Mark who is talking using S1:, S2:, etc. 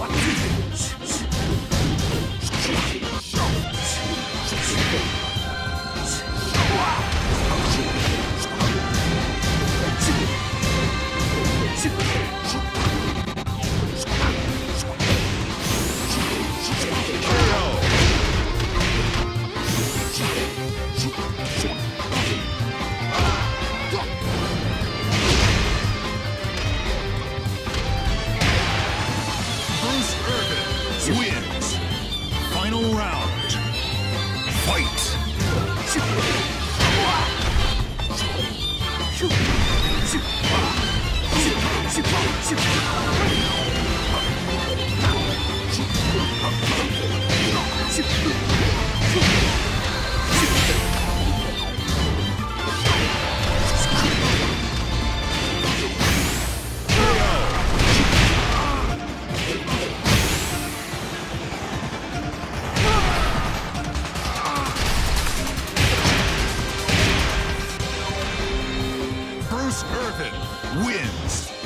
S1: Fight! Bruce Bruce Irvin wins.